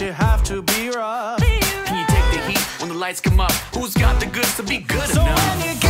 you have to be rough. Be rough. Can you take the heat when the lights come up? Who's got the goods to be good so enough?